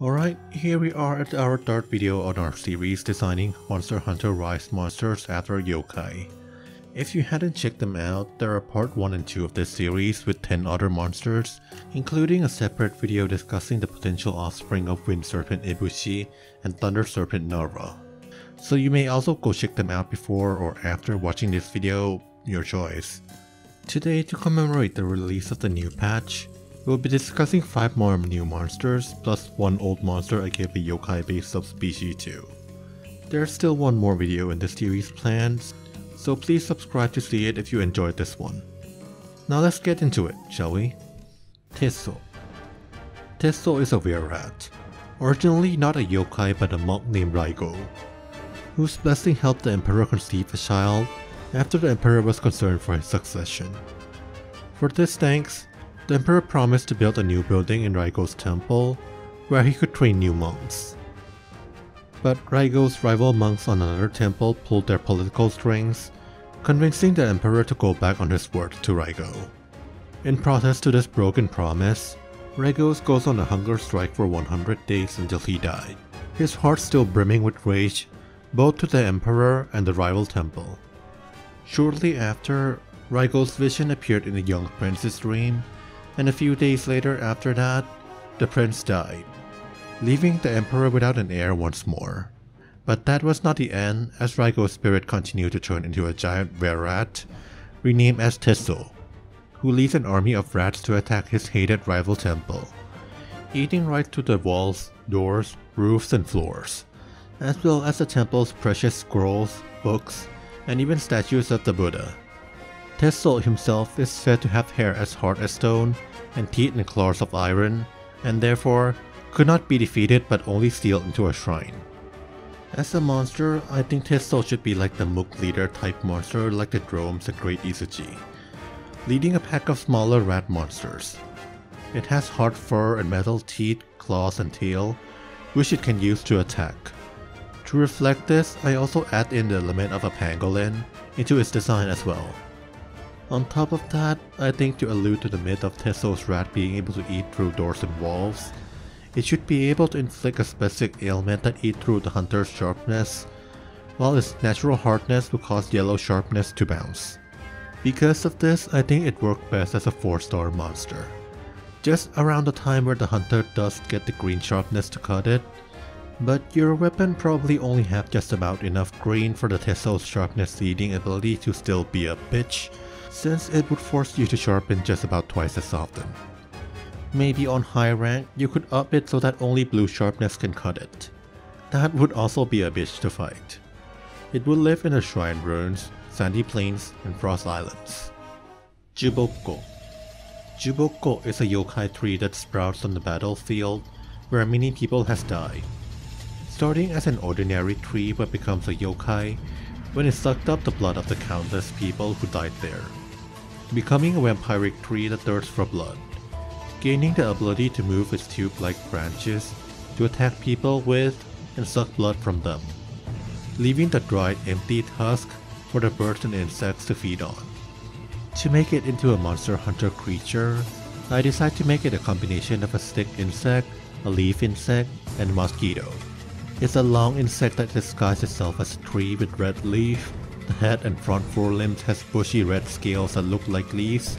Alright, here we are at our third video on our series designing Monster Hunter Rise monsters after yokai. If you hadn't checked them out, there are part 1 and 2 of this series with 10 other monsters, including a separate video discussing the potential offspring of Wind Serpent Ibushi and Thunder Serpent Narwa. So you may also go check them out before or after watching this video, your choice. Today, to commemorate the release of the new patch, we'll be discussing 5 more new monsters, plus one old monster I gave a yokai based subspecies to. There's still one more video in this series planned, so please subscribe to see it if you enjoyed this one. Now let's get into it, shall we? Tesso. Tesso is a were-rat, originally not a yokai but a monk named Raigo, whose blessing helped the emperor conceive a child after the emperor was concerned for his succession. For this thanks, the emperor promised to build a new building in Raigo's temple where he could train new monks. But Raigo's rival monks on another temple pulled their political strings, convincing the emperor to go back on his word to Raigo. In protest to this broken promise, Raigo goes on a hunger strike for 100 days until he died, his heart still brimming with rage both to the emperor and the rival temple. Shortly after, Raigo's vision appeared in the young prince's dream, and a few days later after that, the prince died, leaving the emperor without an heir once more. But that was not the end, as Raigo's spirit continued to turn into a giant were-rat, renamed as Tesso, who leads an army of rats to attack his hated rival temple, eating right through the walls, doors, roofs, and floors, as well as the temple's precious scrolls, books, and even statues of the Buddha. Tesso himself is said to have hair as hard as stone and teeth and claws of iron, and therefore could not be defeated but only sealed into a shrine. As a monster, I think Tesso should be like the Mook leader type monster like the drones at Great Izuchi, leading a pack of smaller rat monsters. It has hard fur and metal teeth, claws, and tail, which it can use to attack. To reflect this, I also add in the element of a pangolin into its design as well. On top of that, I think to allude to the myth of Tesso's rat being able to eat through doors and walls, it should be able to inflict a specific ailment that eat through the hunter's sharpness, while its natural hardness will cause yellow sharpness to bounce. Because of this, I think it worked best as a 4 star monster. Just around the time where the hunter does get the green sharpness to cut it, but your weapon probably only have just about enough green for the Tesso's sharpness leading ability to still be a bitch, since it would force you to sharpen just about twice as often. Maybe on high rank, you could up it so that only blue sharpness can cut it. That would also be a bitch to fight. It would live in the shrine ruins, sandy plains, and frost islands. Juboko Juboko is a yokai tree that sprouts on the battlefield where many people has died. Starting as an ordinary tree but becomes a yokai when it sucked up the blood of the countless people who died there. Becoming a vampiric tree that thirsts for blood. Gaining the ability to move its tube-like branches to attack people with and suck blood from them. Leaving the dried empty husk for the birds and insects to feed on. To make it into a monster hunter creature, I decide to make it a combination of a stick insect, a leaf insect, and mosquito. It's a long insect that disguises itself as a tree with red leaf. The head and front forelimbs has bushy red scales that look like leaves.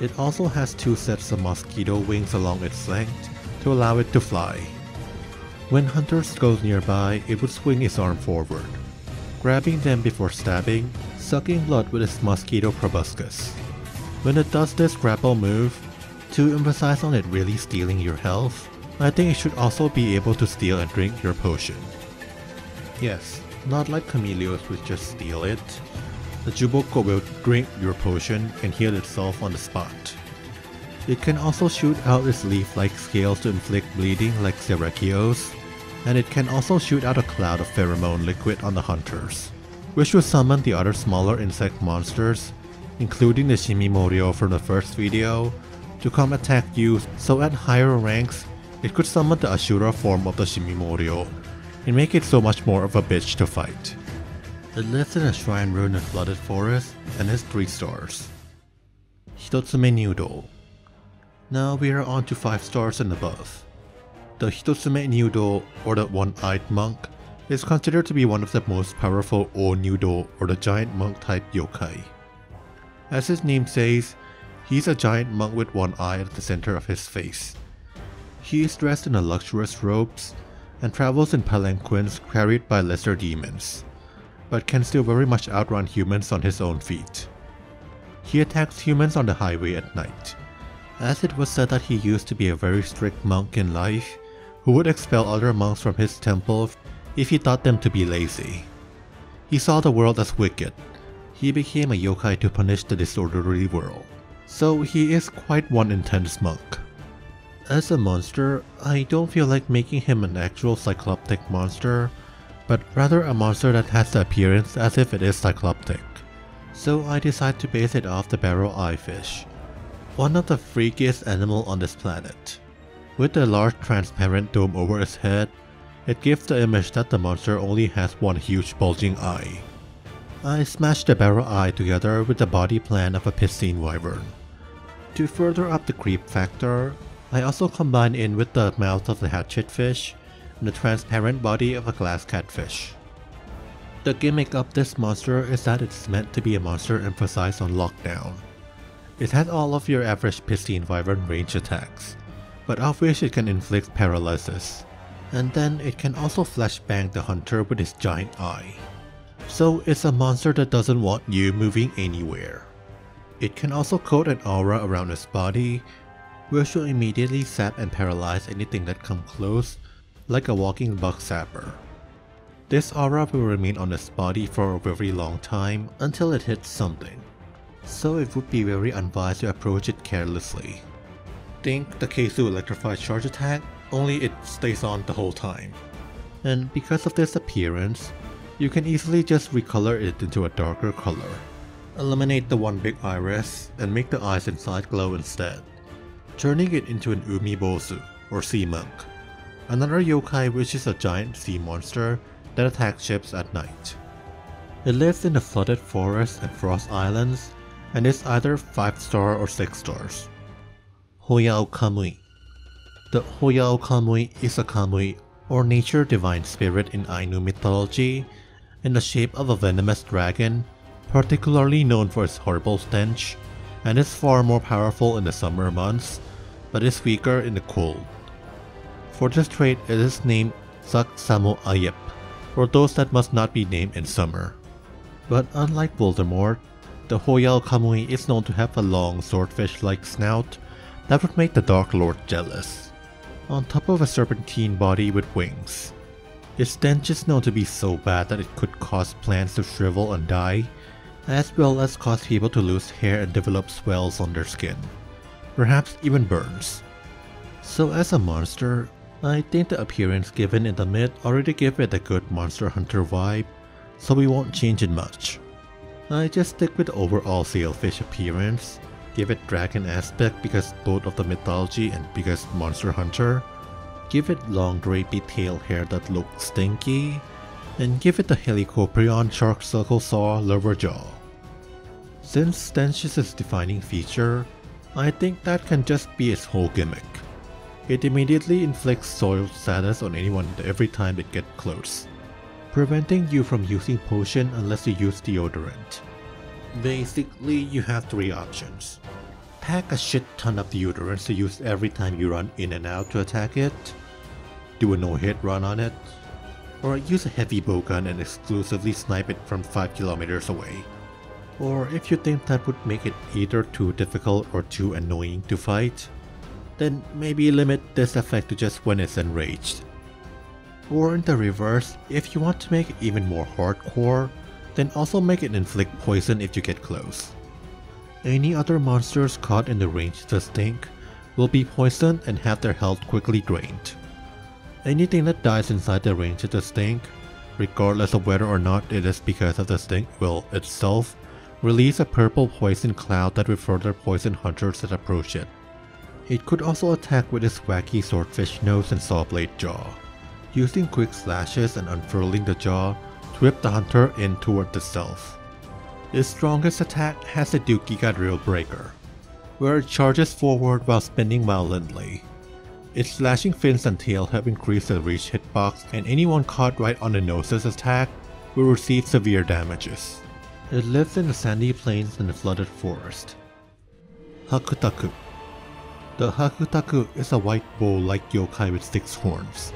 It also has two sets of mosquito wings along its length to allow it to fly. When hunters go nearby, it would swing its arm forward, grabbing them before stabbing, sucking blood with its mosquito proboscis. When it does this grapple move, to emphasize on it really stealing your health, I think it should also be able to steal and drink your potion. Yes, not like Chameleos which just steal it. The Juboko will drink your potion and heal itself on the spot. It can also shoot out its leaf-like scales to inflict bleeding like Seregios, and it can also shoot out a cloud of pheromone liquid on the hunters, which will summon the other smaller insect monsters, including the Shimimorio from the first video, to come attack you so at higher ranks, it could summon the Ashura form of the Shimimorio, and make it so much more of a bitch to fight. It lives in a shrine ruin in flooded forest and is 3 stars. Hitotsume Nyudo. Now we are on to 5 stars and above. The Hitotsume Nyudo, or the one-eyed monk, is considered to be one of the most powerful O Nyudo, or the giant monk type yokai. As his name says, he's a giant monk with one eye at the center of his face. He is dressed in luxurious robes and travels in palanquins carried by lesser demons, but can still very much outrun humans on his own feet. He attacks humans on the highway at night, as it was said that he used to be a very strict monk in life who would expel other monks from his temple if he thought them to be lazy. He saw the world as wicked. He became a yokai to punish the disorderly world. So he is quite one intense monk. As a monster, I don't feel like making him an actual cycloptic monster, but rather a monster that has the appearance as if it is cycloptic. So I decide to base it off the barrel eye fish, one of the freakiest animal on this planet. With a large transparent dome over its head, it gives the image that the monster only has one huge bulging eye. I smashed the barrel eye together with the body plan of a piscine wyvern. To further up the creep factor, I also combine in with the mouth of the hatchet fish and the transparent body of a glass catfish. The gimmick of this monster is that it's meant to be a monster emphasized on lockdown. It has all of your average piscine wyvern range attacks, but of which it can inflict paralysis and then it can also flashbang the hunter with its giant eye. So it's a monster that doesn't want you moving anywhere. It can also coat an aura around its body, will immediately zap and paralyze anything that comes close, like a walking bug zapper. This aura will remain on its body for a very long time until it hits something, so it would be very unwise to approach it carelessly. Think the Khezu electrified charge attack only it stays on the whole time. And because of this appearance, you can easily just recolor it into a darker color. Eliminate the one big iris and make the eyes inside glow instead, turning it into an Umibozu, or sea monk. Another yokai which is a giant sea monster that attacks ships at night. It lives in the flooded forests and frost islands, and is either 5 star or 6 stars. Hoyao Kamui the Hoyao Kamui is a Kamui, or nature divine spirit in Ainu mythology, in the shape of a venomous dragon, particularly known for its horrible stench, and is far more powerful in the summer months, but is weaker in the cold. For this trait, it is named Sak Samu Ayep, or those that must not be named in summer. But unlike Voldemort, the Hoyao Kamui is known to have a long swordfish-like snout that would make the Dark Lord jealous on top of a serpentine body with wings. Its stench is known to be so bad that it could cause plants to shrivel and die, as well as cause people to lose hair and develop swells on their skin, perhaps even burns. So as a monster, I think the appearance given in the myth already give it a good monster hunter vibe, so we won't change it much. I just stick with the overall sailfish appearance, Give it dragon aspect because both of the mythology and because monster hunter. Give it long drapey tail hair that looks stinky. And give it the Helicoprion shark circle saw lower jaw. Since stench is its defining feature, I think that can just be its whole gimmick. It immediately inflicts soiled status on anyone every time it gets close, preventing you from using potion unless you use deodorant. Basically, you have three options. Pack a shit ton of deodorants to use every time you run in and out to attack it. Do a no-hit run on it. Or use a heavy bowgun and exclusively snipe it from 5 kilometers away. Or if you think that would make it either too difficult or too annoying to fight, then maybe limit this effect to just when it's enraged. Or in the reverse, if you want to make it even more hardcore, then also make it inflict poison if you get close. Any other monsters caught in the range of the stink will be poisoned and have their health quickly drained. Anything that dies inside the range of the stink, regardless of whether or not it is because of the stink will itself, release a purple poison cloud that will further poison hunters that approach it. It could also attack with its wacky swordfish nose and sawblade jaw, using quick slashes and unfurling the jaw to whip the hunter in toward the. Its strongest attack has the Dukiga Drill Breaker, where it charges forward while spinning violently. Its slashing fins and tail have increased the reach hitbox and anyone caught right on the nose's attack will receive severe damages. It lives in the sandy plains and the flooded forest. Hakutaku The Hakutaku is a white bull-like yokai with six horns.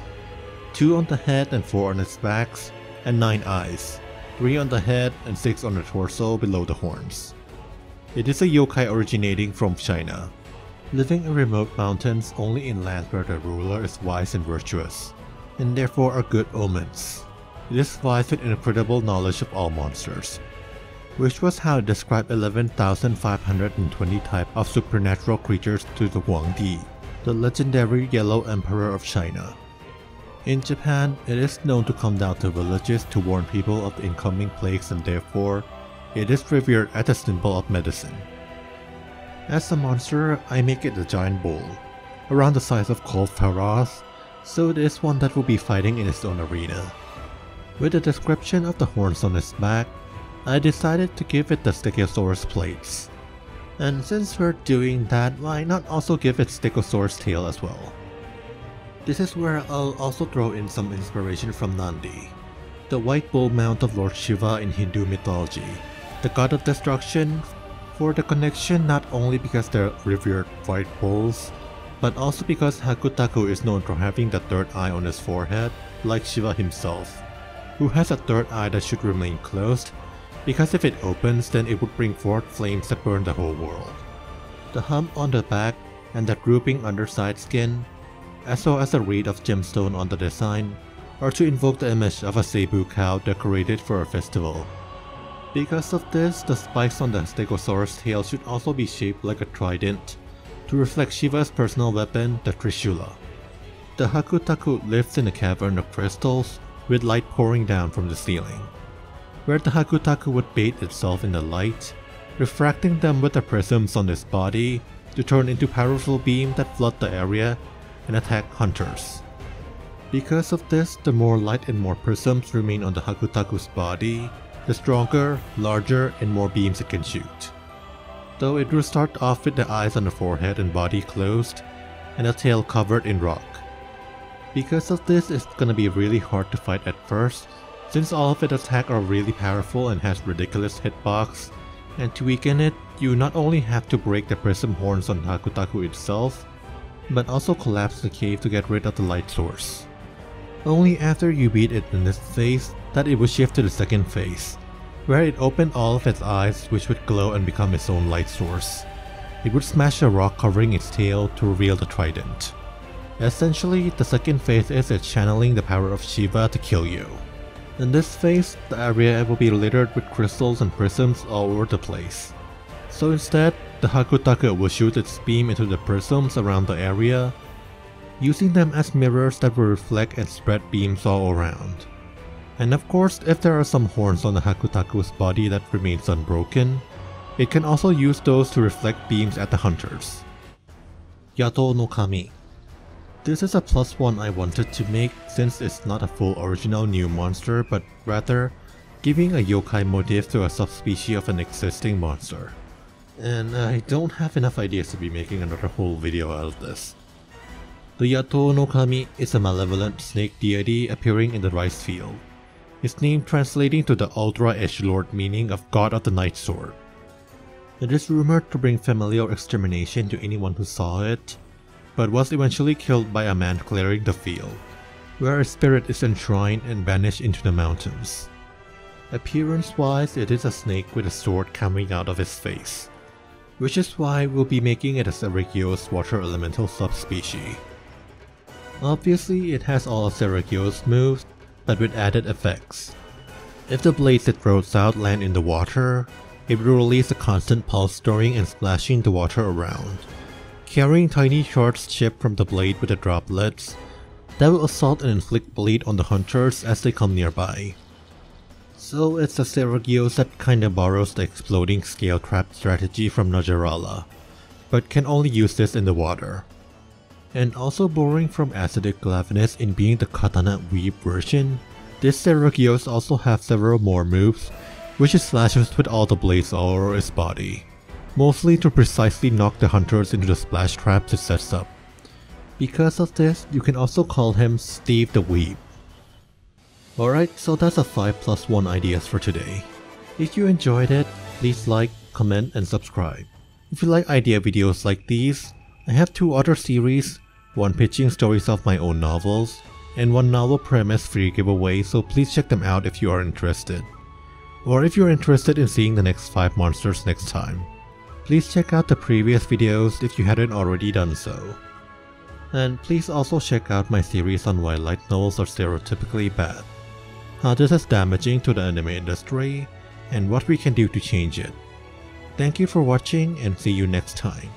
Two on the head and four on its backs, and nine eyes, three on the head and six on the torso below the horns. It is a yokai originating from China, living in remote mountains only in lands where the ruler is wise and virtuous, and therefore are good omens. It is wise with incredible knowledge of all monsters, which was how it described 11,520 types of supernatural creatures to the Huangdi, the legendary Yellow Emperor of China. In Japan, it is known to come down to villages to warn people of the incoming plagues and therefore, it is revered as a symbol of medicine. As a monster, I make it a giant bull, around the size of Kulve Taroth, so it is one that will be fighting in its own arena. With the description of the horns on its back, I decided to give it the Stegosaurus plates. And since we're doing that, why not also give it Stegosaurus tail as well? This is where I'll also throw in some inspiration from Nandi, the white bull mount of Lord Shiva in Hindu mythology, the god of destruction, for the connection not only because they're revered white bulls, but also because Hakutaku is known for having the third eye on his forehead, like Shiva himself, who has a third eye that should remain closed, because if it opens then it would bring forth flames that burn the whole world. The hump on the back and the drooping underside skin, as well as the reed of gemstone on the design, are to invoke the image of a Zebu cow decorated for a festival. Because of this, the spikes on the Stegosaurus tail should also be shaped like a trident, to reflect Shiva's personal weapon, the Trishula. The Hakutaku lives in a cavern of crystals, with light pouring down from the ceiling, where the Hakutaku would bathe itself in the light, refracting them with the prisms on its body to turn into powerful beams that flood the area and attack hunters. Because of this, the more light and more prisms remain on the Hakutaku's body, the stronger, larger, and more beams it can shoot. Though it will start off with the eyes on the forehead and body closed, and a tail covered in rock. Because of this, it's gonna be really hard to fight at first, since all of its attacks are really powerful and has ridiculous hitbox, and to weaken it, you not only have to break the prism horns on Hakutaku itself, but also collapse the cave to get rid of the light source. Only after you beat it in this phase that it would shift to the second phase, where it opened all of its eyes which would glow and become its own light source. It would smash a rock covering its tail to reveal the trident. Essentially, the second phase is it channeling the power of Shiva to kill you. In this phase, the area will be littered with crystals and prisms all over the place. So instead, the Hakutaku will shoot its beam into the prisms around the area, using them as mirrors that will reflect and spread beams all around. And of course, if there are some horns on the Hakutaku's body that remains unbroken, it can also use those to reflect beams at the hunters. Yato no Kami This is a plus one I wanted to make since it's not a full original new monster but rather giving a yokai motif to a subspecies of an existing monster. And I don't have enough ideas to be making another whole video out of this. The Yato no Kami is a malevolent snake deity appearing in the rice field its name translating to the Ultra Edgelord meaning of God of the Night Sword. It is rumored to bring familial extermination to anyone who saw it, but was eventually killed by a man clearing the field, where a spirit is enshrined and banished into the mountains. Appearance-wise, it is a snake with a sword coming out of its face, which is why we'll be making it as Seregios' water elemental subspecies. Obviously, it has all of Seregios' moves, but with added effects. If the blades it throws out land in the water, it will release a constant pulse stirring and splashing the water around, carrying tiny shards chipped from the blade with the droplets that will assault and inflict bleed on the hunters as they come nearby. So it's a Seregios that kinda borrows the exploding scale trap strategy from Najarala, but can only use this in the water and also borrowing from Acidic Glavenus in being the Katana Weave version, this Seregios also has several more moves, which it slashes with all the blades all over its body, mostly to precisely knock the hunters into the splash traps it sets up. Because of this, you can also call him Steve the Weeb. Alright, so that's a 5 plus 1 ideas for today. If you enjoyed it, please like, comment, and subscribe. If you like idea videos like these, I have two other series, one pitching stories of my own novels, and one novel premise free giveaway so please check them out if you are interested. Or if you're interested in seeing the next 5 monsters next time. Please check out the previous videos if you hadn't already done so. And please also check out my series on why light novels are stereotypically bad, how this is damaging to the anime industry, and what we can do to change it. Thank you for watching and see you next time.